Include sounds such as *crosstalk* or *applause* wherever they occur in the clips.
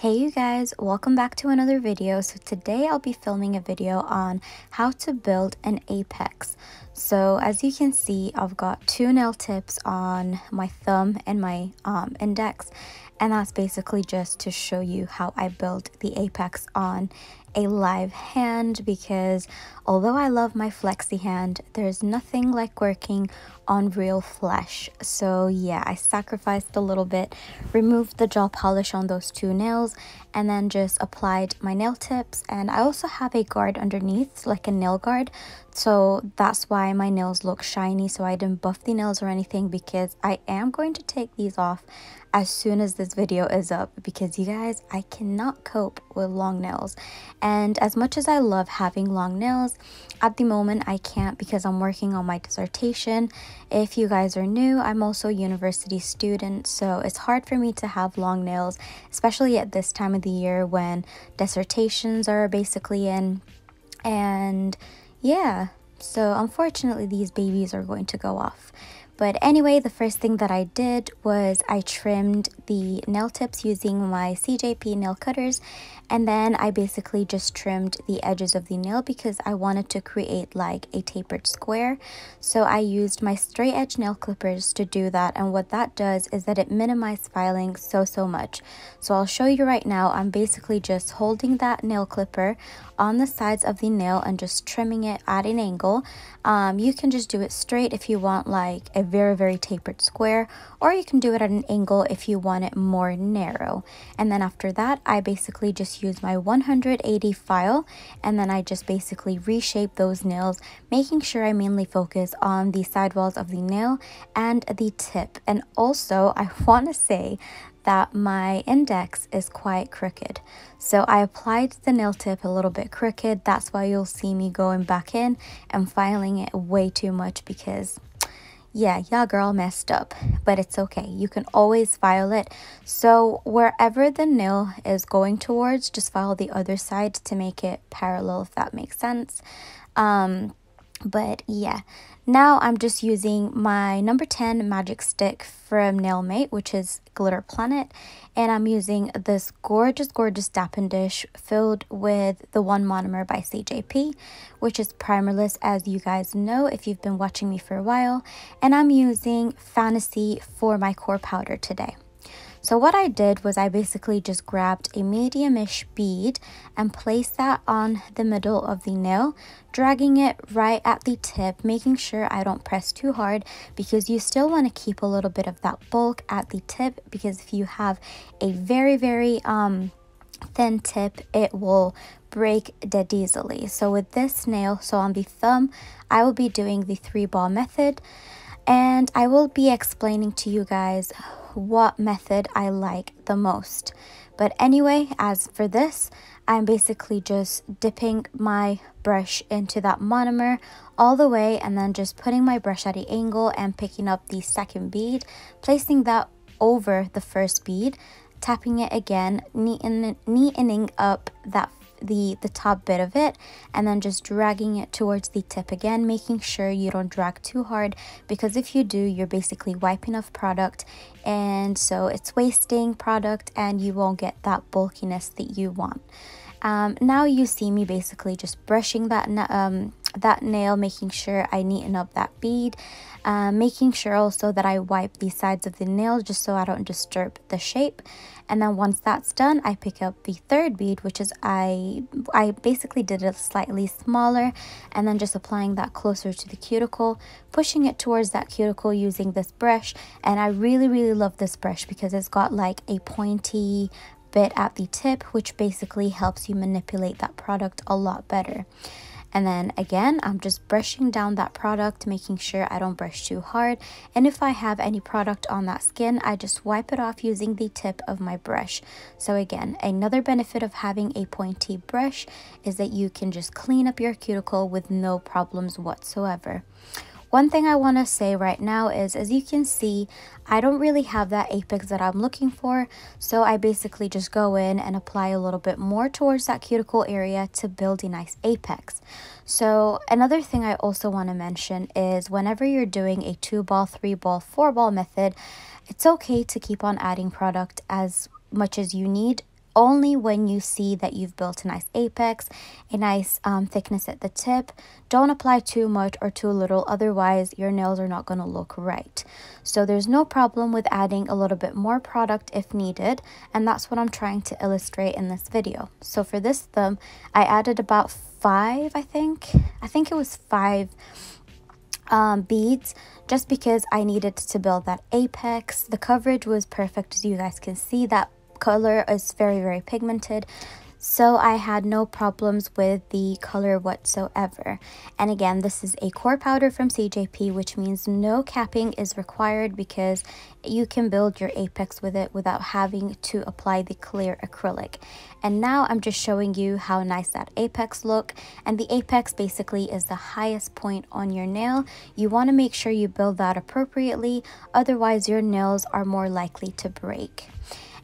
Hey you guys, welcome back to another video. So today I'll be filming a video on how to build an apex. So as you can see, I've got two nail tips on my thumb and my um, index and that's basically just to show you how I build the apex on a live hand because although I love my flexi hand, there's nothing like working on real flesh. So yeah, I sacrificed a little bit, removed the gel polish on those two nails, and then just applied my nail tips. And I also have a guard underneath, like a nail guard. So that's why my nails look shiny. So I didn't buff the nails or anything because I am going to take these off as soon as this video is up because you guys I cannot cope with long nails and as much as I love having long nails at the moment I can't because I'm working on my dissertation if you guys are new I'm also a university student so it's hard for me to have long nails especially at this time of the year when dissertations are basically in and yeah. So unfortunately these babies are going to go off but anyway, the first thing that I did was I trimmed the nail tips using my CJP nail cutters and then I basically just trimmed the edges of the nail because I wanted to create like a tapered square. So I used my straight edge nail clippers to do that and what that does is that it minimizes filing so so much. So I'll show you right now, I'm basically just holding that nail clipper on the sides of the nail and just trimming it at an angle. Um, you can just do it straight if you want like a very very tapered square or you can do it at an angle if you want it more narrow. And then after that I basically just use my 180 file and then I just basically reshape those nails, making sure I mainly focus on the sidewalls of the nail and the tip. And also, I *laughs* want to say that my index is quite crooked. So I applied the nail tip a little bit crooked. That's why you'll see me going back in and filing it way too much because yeah, yeah, girl messed up, but it's okay. You can always file it. So wherever the nail is going towards, just file the other side to make it parallel, if that makes sense. Um, but yeah, now I'm just using my number 10 magic stick from Nailmate, which is Glitter Planet. And I'm using this gorgeous, gorgeous dappen dish filled with the One Monomer by CJP, which is primerless as you guys know if you've been watching me for a while. And I'm using Fantasy for my core powder today. So what I did was I basically just grabbed a medium-ish bead and placed that on the middle of the nail, dragging it right at the tip, making sure I don't press too hard because you still want to keep a little bit of that bulk at the tip because if you have a very, very um, thin tip, it will break dead easily. So with this nail, so on the thumb, I will be doing the three ball method and I will be explaining to you guys what method I like the most. But anyway, as for this, I'm basically just dipping my brush into that monomer all the way and then just putting my brush at an angle and picking up the second bead, placing that over the first bead, tapping it again, neatening, neatening up that the, the top bit of it and then just dragging it towards the tip again, making sure you don't drag too hard because if you do, you're basically wiping off product and so it's wasting product and you won't get that bulkiness that you want. Um, now you see me basically just brushing that um, that nail, making sure I neaten up that bead, uh, making sure also that I wipe the sides of the nail just so I don't disturb the shape. And then once that's done, I pick up the third bead, which is I, I basically did it slightly smaller and then just applying that closer to the cuticle, pushing it towards that cuticle using this brush. And I really, really love this brush because it's got like a pointy bit at the tip, which basically helps you manipulate that product a lot better. And then again, I'm just brushing down that product, making sure I don't brush too hard. And if I have any product on that skin, I just wipe it off using the tip of my brush. So again, another benefit of having a pointy brush is that you can just clean up your cuticle with no problems whatsoever. One thing I want to say right now is, as you can see, I don't really have that apex that I'm looking for. So I basically just go in and apply a little bit more towards that cuticle area to build a nice apex. So another thing I also want to mention is whenever you're doing a two ball, three ball, four ball method, it's okay to keep on adding product as much as you need only when you see that you've built a nice apex, a nice um, thickness at the tip. Don't apply too much or too little, otherwise your nails are not going to look right. So there's no problem with adding a little bit more product if needed, and that's what I'm trying to illustrate in this video. So for this thumb, I added about five, I think. I think it was five um, beads just because I needed to build that apex. The coverage was perfect as you guys can see that color is very, very pigmented. So I had no problems with the color whatsoever. And again, this is a core powder from CJP, which means no capping is required because you can build your apex with it without having to apply the clear acrylic. And now I'm just showing you how nice that apex look. And the apex basically is the highest point on your nail. You want to make sure you build that appropriately, otherwise your nails are more likely to break.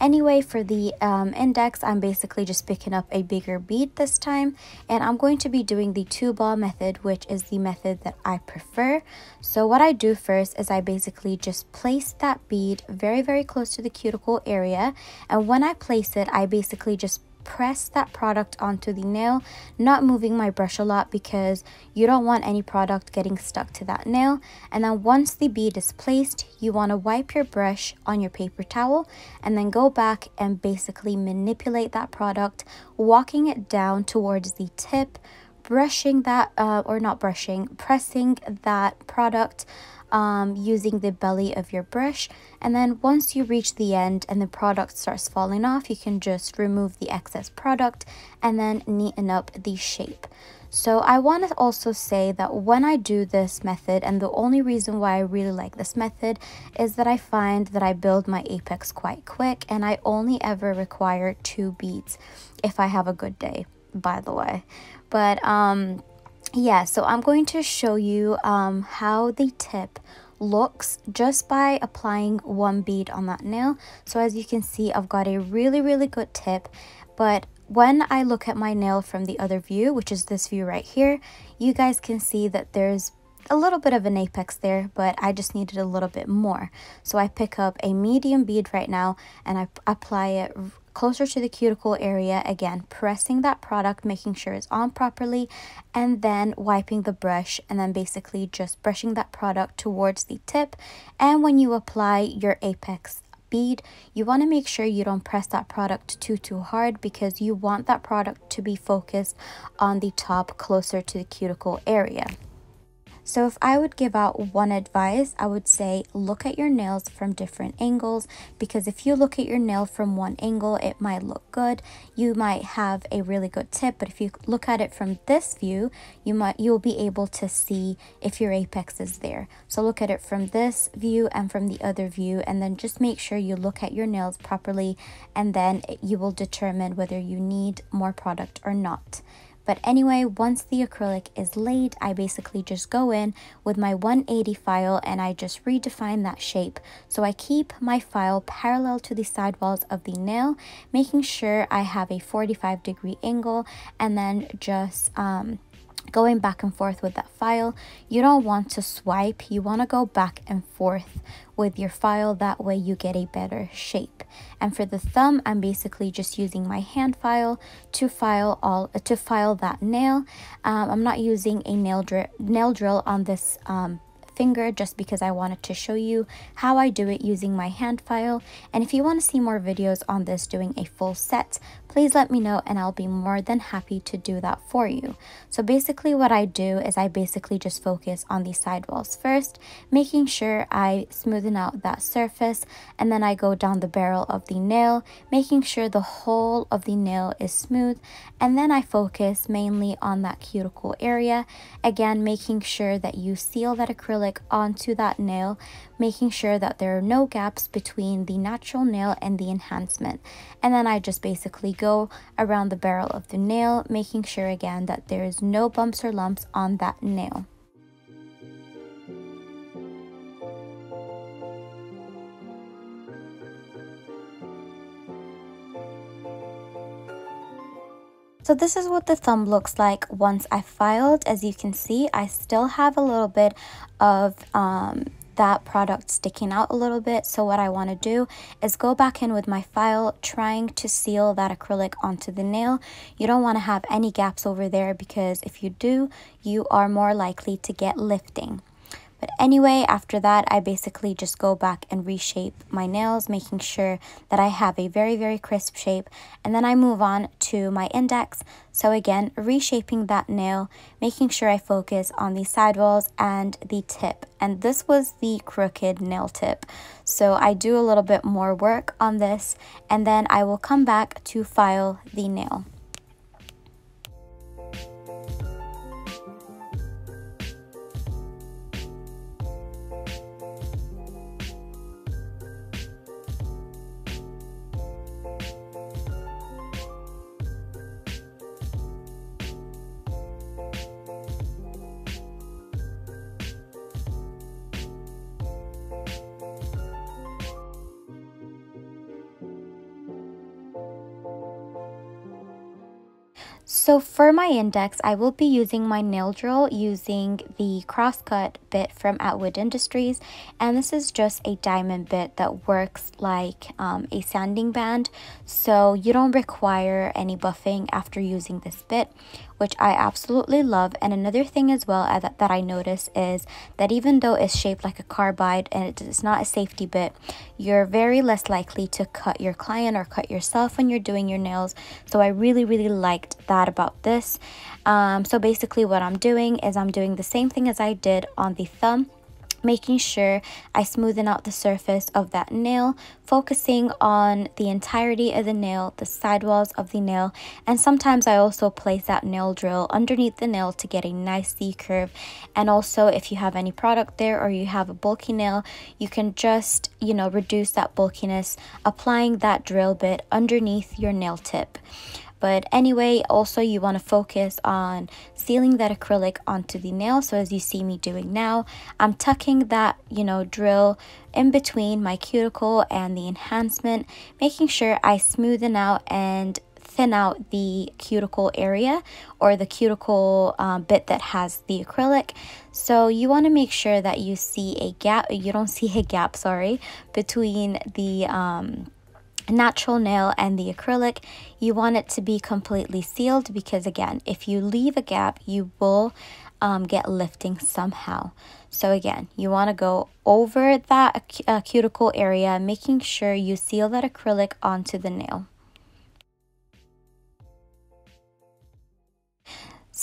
Anyway, for the um, index, I'm basically just picking up a bigger bead this time. And I'm going to be doing the two ball method, which is the method that I prefer. So what I do first is I basically just place that bead very, very close to the cuticle area. And when I place it, I basically just press that product onto the nail, not moving my brush a lot because you don't want any product getting stuck to that nail. And then once the bead is placed, you want to wipe your brush on your paper towel and then go back and basically manipulate that product, walking it down towards the tip, brushing that, uh, or not brushing, pressing that product um, using the belly of your brush. And then once you reach the end and the product starts falling off you can just remove the excess product and then neaten up the shape. So I want to also say that when I do this method and the only reason why I really like this method is that I find that I build my apex quite quick and I only ever require two beads if I have a good day by the way. But um yeah, so I'm going to show you um, how the tip looks just by applying one bead on that nail. So as you can see, I've got a really, really good tip. But when I look at my nail from the other view, which is this view right here, you guys can see that there's a little bit of an apex there, but I just needed a little bit more. So I pick up a medium bead right now and I apply it closer to the cuticle area again pressing that product making sure it's on properly and then wiping the brush and then basically just brushing that product towards the tip. And when you apply your apex bead you want to make sure you don't press that product too too hard because you want that product to be focused on the top closer to the cuticle area so if I would give out one advice, I would say look at your nails from different angles because if you look at your nail from one angle, it might look good. You might have a really good tip, but if you look at it from this view, you might you'll be able to see if your apex is there. So look at it from this view and from the other view and then just make sure you look at your nails properly and then you will determine whether you need more product or not. But anyway, once the acrylic is laid, I basically just go in with my 180 file and I just redefine that shape. So I keep my file parallel to the sidewalls of the nail, making sure I have a 45 degree angle and then just um, going back and forth with that file. You don't want to swipe, you want to go back and forth with your file, that way you get a better shape. And for the thumb, I'm basically just using my hand file to file all to file that nail. Um, I'm not using a nail, dr nail drill on this um, finger just because I wanted to show you how I do it using my hand file. And if you want to see more videos on this doing a full set, please let me know and I'll be more than happy to do that for you. So basically what I do is I basically just focus on the sidewalls first, making sure I smoothen out that surface and then I go down the barrel of the nail, making sure the whole of the nail is smooth and then I focus mainly on that cuticle area, again making sure that you seal that acrylic onto that nail, making sure that there are no gaps between the natural nail and the enhancement. And then I just basically go around the barrel of the nail, making sure again that there is no bumps or lumps on that nail. So this is what the thumb looks like once I filed. As you can see, I still have a little bit of um, that product sticking out a little bit. So what I want to do is go back in with my file trying to seal that acrylic onto the nail. You don't want to have any gaps over there because if you do, you are more likely to get lifting. But anyway, after that, I basically just go back and reshape my nails, making sure that I have a very, very crisp shape. And then I move on to my index. So again, reshaping that nail, making sure I focus on the sidewalls and the tip. And this was the crooked nail tip. So I do a little bit more work on this and then I will come back to file the nail. So for my index, I will be using my nail drill using the crosscut bit from Atwood Industries. And this is just a diamond bit that works like um, a sanding band. So you don't require any buffing after using this bit which I absolutely love. And another thing as well uh, that, that I notice is that even though it's shaped like a carbide and it is not a safety bit, you're very less likely to cut your client or cut yourself when you're doing your nails. So I really, really liked that about this. Um, so basically what I'm doing is I'm doing the same thing as I did on the thumb making sure I smoothen out the surface of that nail, focusing on the entirety of the nail, the sidewalls of the nail, and sometimes I also place that nail drill underneath the nail to get a nice C curve. And also if you have any product there or you have a bulky nail, you can just, you know, reduce that bulkiness applying that drill bit underneath your nail tip. But anyway, also you want to focus on sealing that acrylic onto the nail. So as you see me doing now, I'm tucking that, you know, drill in between my cuticle and the enhancement, making sure I smoothen out and thin out the cuticle area or the cuticle um, bit that has the acrylic. So you want to make sure that you see a gap, you don't see a gap, sorry, between the um, natural nail and the acrylic you want it to be completely sealed because again if you leave a gap you will um, get lifting somehow. So again you want to go over that uh, cuticle area making sure you seal that acrylic onto the nail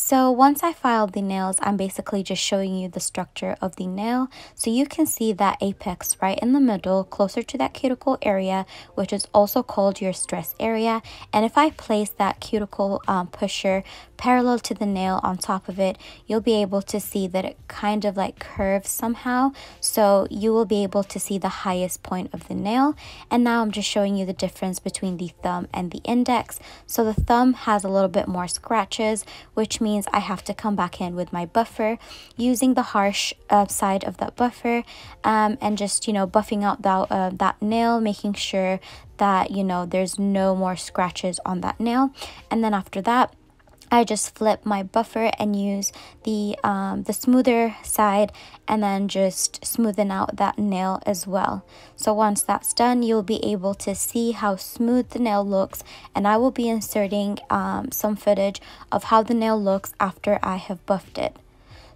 So once I filed the nails, I'm basically just showing you the structure of the nail. So you can see that apex right in the middle, closer to that cuticle area, which is also called your stress area. And if I place that cuticle um, pusher parallel to the nail on top of it, you'll be able to see that it kind of like curves somehow. So you will be able to see the highest point of the nail. And now I'm just showing you the difference between the thumb and the index. So the thumb has a little bit more scratches, which means I have to come back in with my buffer using the harsh uh, side of that buffer um, and just, you know, buffing out that, uh, that nail, making sure that, you know, there's no more scratches on that nail. And then after that, I just flip my buffer and use the um, the smoother side and then just smoothen out that nail as well. So once that's done, you'll be able to see how smooth the nail looks and I will be inserting um, some footage of how the nail looks after I have buffed it.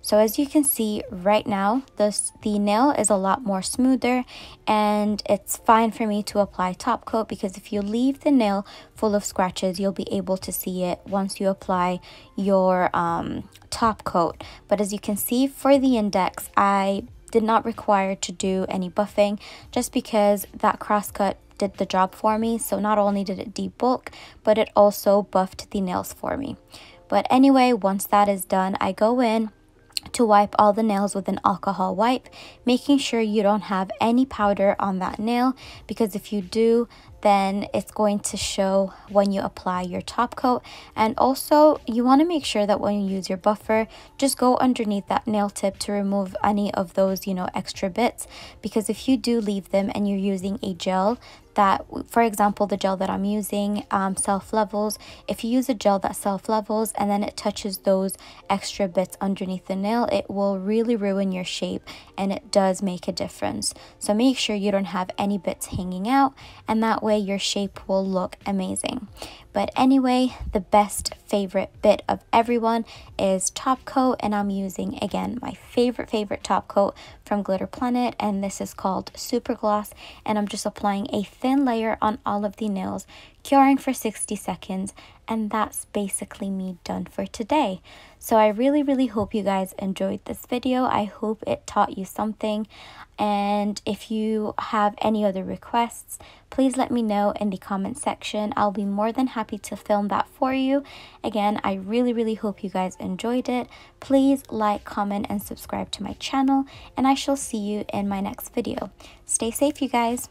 So as you can see right now, this, the nail is a lot more smoother and it's fine for me to apply top coat because if you leave the nail full of scratches, you'll be able to see it once you apply your um, top coat. But as you can see for the index, I did not require to do any buffing just because that crosscut did the job for me. So not only did it debulk, but it also buffed the nails for me. But anyway, once that is done, I go in to wipe all the nails with an alcohol wipe, making sure you don't have any powder on that nail because if you do, then it's going to show when you apply your top coat. And also, you want to make sure that when you use your buffer, just go underneath that nail tip to remove any of those, you know, extra bits. Because if you do leave them and you're using a gel, that, for example, the gel that I'm using um, self-levels. If you use a gel that self-levels and then it touches those extra bits underneath the nail, it will really ruin your shape and it does make a difference. So make sure you don't have any bits hanging out and that way your shape will look amazing. But anyway, the best favorite bit of everyone is top coat and I'm using again my favorite favorite top coat from Glitter Planet and this is called Super Gloss and I'm just applying a thin layer on all of the nails curing for 60 seconds and that's basically me done for today. So I really really hope you guys enjoyed this video. I hope it taught you something and if you have any other requests please let me know in the comment section. I'll be more than happy to film that for you. Again, I really, really hope you guys enjoyed it. Please like, comment, and subscribe to my channel, and I shall see you in my next video. Stay safe, you guys.